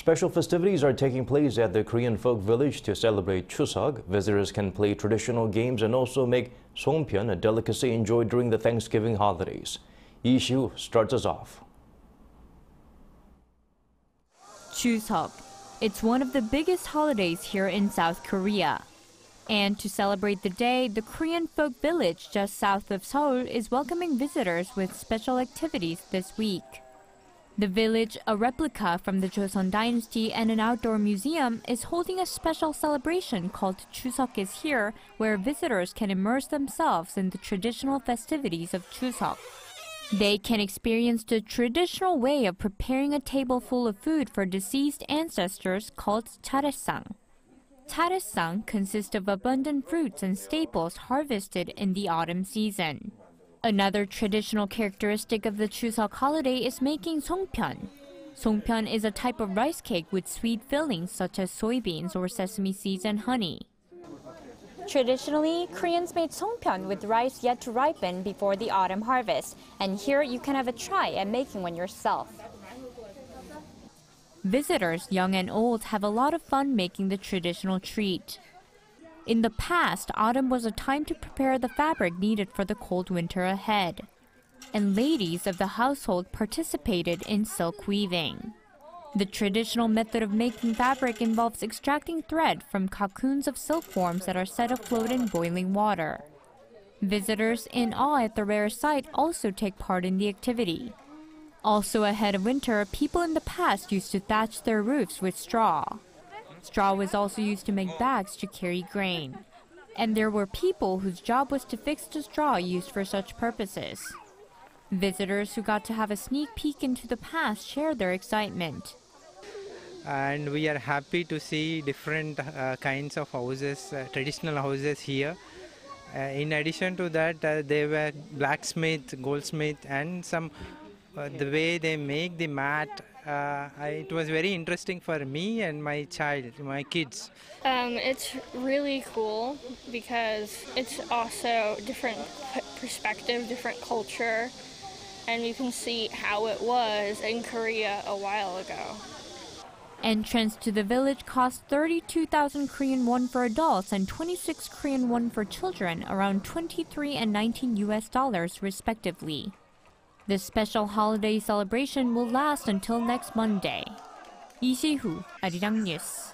Special festivities are taking place at the Korean folk village to celebrate Chuseok. Visitors can play traditional games and also make songpyeon, a delicacy enjoyed during the Thanksgiving holidays. Lee Shi-hoo starts us off. Chuseok. It's one of the biggest holidays here in South Korea. And to celebrate the day, the Korean folk village just south of Seoul is welcoming visitors with special activities this week. The village, a replica from the Joseon dynasty and an outdoor museum, is holding a special celebration called Chuseok is Here, where visitors can immerse themselves in the traditional festivities of Chuseok. They can experience the traditional way of preparing a table full of food for deceased ancestors called charyesang. Charyesang consists of abundant fruits and staples harvested in the autumn season. Another traditional characteristic of the Chuseok holiday is making songpyeon. Songpyeon is a type of rice cake with sweet fillings such as soybeans or sesame seeds and honey. Traditionally, Koreans made songpyeon with rice yet to ripen before the autumn harvest, and here you can have a try at making one yourself. Visitors, young and old, have a lot of fun making the traditional treat. In the past, autumn was a time to prepare the fabric needed for the cold winter ahead. And ladies of the household participated in silk weaving. The traditional method of making fabric involves extracting thread from cocoons of silkworms that are set afloat in boiling water. Visitors in awe at the rare sight also take part in the activity. Also ahead of winter, people in the past used to thatch their roofs with straw. Straw was also used to make bags to carry grain. And there were people whose job was to fix the straw used for such purposes. Visitors who got to have a sneak peek into the past shared their excitement. And we are happy to see different uh, kinds of houses, uh, traditional houses here. Uh, in addition to that, uh, there were blacksmith, goldsmith, and some uh, the way they make the mat uh, I, it was very interesting for me and my child, my kids. Um, it's really cool because it's also different perspective, different culture, and you can see how it was in Korea a while ago. Entrance to the village costs 32,000 Korean won for adults and 26 Korean won for children, around 23 and 19 US dollars respectively. This special holiday celebration will last until next Monday. 이시후, 아리랑 뉴스.